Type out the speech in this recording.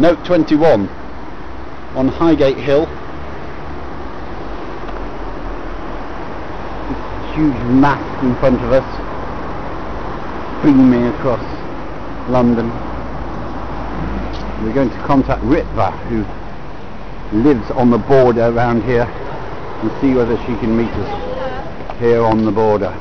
Note 21 on Highgate Hill. This huge mass in front of us, beaming across London. We're going to contact Ritva, who lives on the border around here, and see whether she can meet us here on the border.